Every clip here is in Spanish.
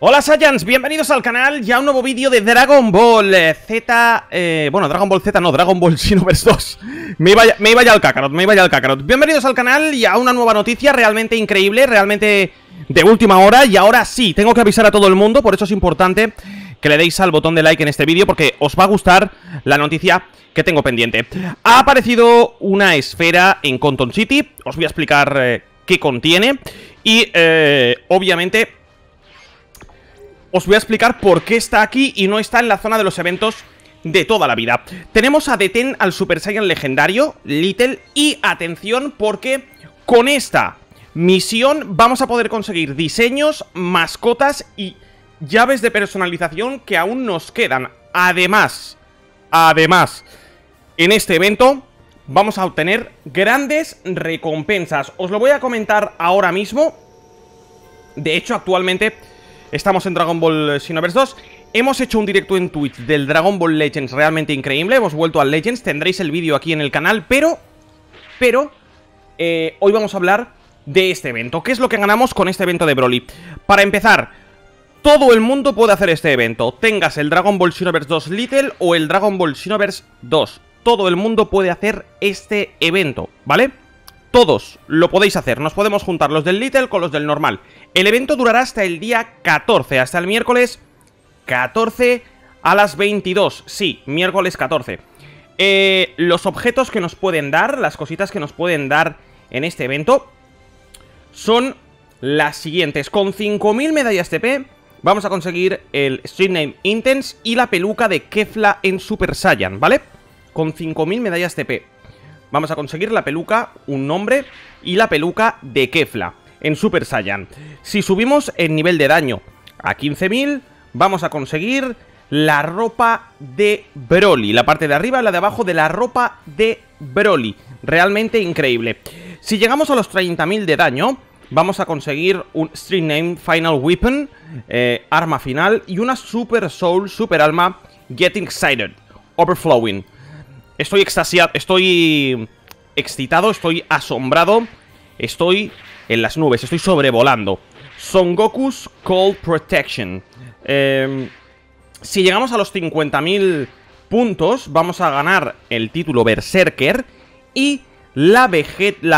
Hola Saiyans, bienvenidos al canal y a un nuevo vídeo de Dragon Ball Z... Eh, bueno, Dragon Ball Z no, Dragon Ball Xenoverse 2 me iba, ya, me iba ya al Kakarot, me iba ya al Kakarot. Bienvenidos al canal y a una nueva noticia realmente increíble, realmente de última hora. Y ahora sí, tengo que avisar a todo el mundo, por eso es importante que le deis al botón de like en este vídeo Porque os va a gustar la noticia que tengo pendiente. Ha aparecido una esfera en Conton City, os voy a explicar eh, qué contiene. Y eh, obviamente os voy a explicar por qué está aquí y no está en la zona de los eventos de toda la vida. Tenemos a Deten al Super Saiyan legendario, Little, y atención porque con esta misión vamos a poder conseguir diseños, mascotas y llaves de personalización que aún nos quedan. Además, además, en este evento vamos a obtener grandes recompensas. Os lo voy a comentar ahora mismo. De hecho, actualmente Estamos en Dragon Ball Xenoverse 2 Hemos hecho un directo en Twitch del Dragon Ball Legends realmente increíble. Hemos vuelto al Legends, tendréis el vídeo aquí en el canal Pero, pero, eh, hoy vamos a hablar de este evento. ¿Qué es lo que ganamos con este evento de Broly? Para empezar, todo el mundo puede hacer este evento. Tengas el Dragon Ball Xenoverse 2 Little o el Dragon Ball Xenoverse 2 Todo el mundo puede hacer este evento, ¿vale? Todos lo podéis hacer, nos podemos juntar los del Little con los del normal. El evento durará hasta el día 14, hasta el miércoles 14 a las 22 Sí, miércoles 14 eh, Los objetos que nos pueden dar, las cositas que nos pueden dar en este evento Son las siguientes. Con 5.000 medallas TP vamos a conseguir el Street Name Intense y la peluca de Kefla en Super Saiyan, ¿vale? Con 5.000 medallas TP vamos a conseguir la peluca, un nombre y la peluca de Kefla en Super Saiyan. Si subimos el nivel de daño a 15.000, vamos a conseguir la ropa de Broly. La parte de arriba y la de abajo de la ropa de Broly. Realmente increíble. Si llegamos a los 30.000 de daño, vamos a conseguir un Street Name Final Weapon, eh, arma final, y una Super Soul, Super Alma, Getting Excited, Overflowing. Estoy extasiado, estoy excitado, estoy asombrado, estoy en las nubes, estoy sobrevolando. Son Goku's Cold Protection. Em, si llegamos a los 50.000 puntos, vamos a ganar el título Berserker y la,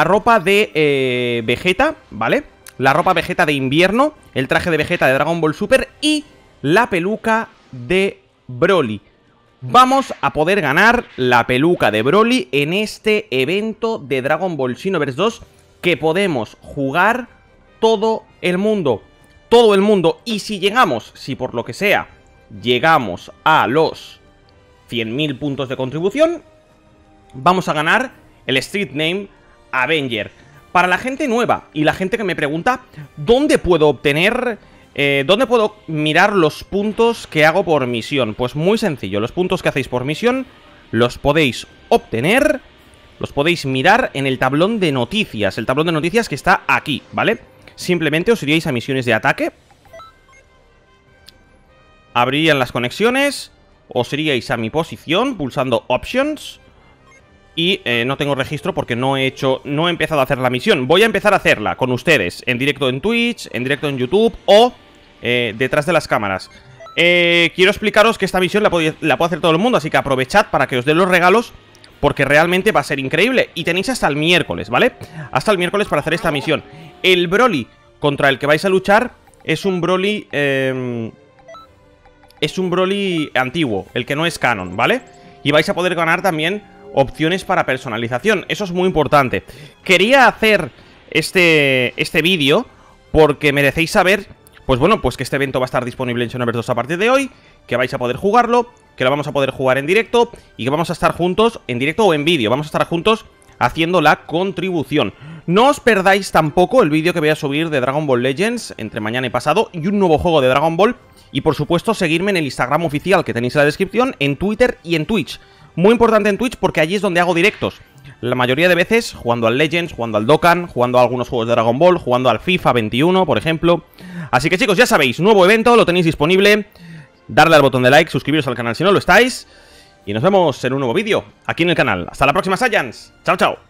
ropa de eh, Vegeta, ¿vale? La ropa Vegeta de invierno, el traje de Vegeta de Dragon Ball Super y la peluca de Broly vamos a poder ganar la peluca de Broly en este evento de Dragon Ball Xenoverse 2 que podemos jugar todo el mundo. Todo el mundo. Y si llegamos, si por lo que sea, llegamos a los 100.000 puntos de contribución, vamos a ganar el Street Name Avenger. Para la gente nueva y la gente que me pregunta, ¿dónde puedo obtener eh, ¿Dónde puedo mirar los puntos que hago por misión? Pues muy sencillo, los puntos que hacéis por misión los podéis obtener, los podéis mirar en el tablón de noticias, el tablón de noticias que está aquí, ¿vale? Simplemente os iríais a misiones de ataque, abrirían las conexiones, os iríais a mi posición pulsando Options y eh, no tengo registro porque no he hecho, no he empezado a hacer la misión. Voy a empezar a hacerla con ustedes, en directo en Twitch, en directo en YouTube o eh, detrás de las cámaras. Eh, quiero explicaros que esta misión la la puede hacer todo el mundo, así que aprovechad para que os den los regalos porque realmente va a ser increíble. Y tenéis hasta el miércoles, ¿vale? Hasta el miércoles para hacer esta misión. El Broly contra el que vais a luchar es un Broly... Em, es un Broly antiguo, el que no es canon, ¿vale? Y vais a poder ganar también opciones para personalización. Eso es muy importante. Quería hacer este, este vídeo porque merecéis saber, pues bueno, pues que este evento va a estar disponible en Xenoverse 2 a partir de hoy, que vais a poder jugarlo, que lo vamos a poder jugar en directo y que vamos a estar juntos en directo o en vídeo. Vamos a estar juntos haciendo la contribución. No os perdáis tampoco el vídeo que voy a subir de Dragon Ball Legends entre mañana y pasado y un nuevo juego de Dragon Ball. Y por supuesto seguirme en el Instagram oficial que tenéis en la descripción, en Twitter y en Twitch. Muy importante en Twitch porque allí es donde hago directos. La mayoría de veces jugando al Legends, jugando al Dokkan, jugando a algunos juegos de Dragon Ball, jugando al FIFA 21, por ejemplo. Así que chicos, ya sabéis, nuevo evento, lo tenéis disponible. Darle al botón de like, suscribiros al canal si no lo estáis. Y nos vemos en un nuevo vídeo aquí en el canal. Hasta la próxima, Saiyans. Chao, chao.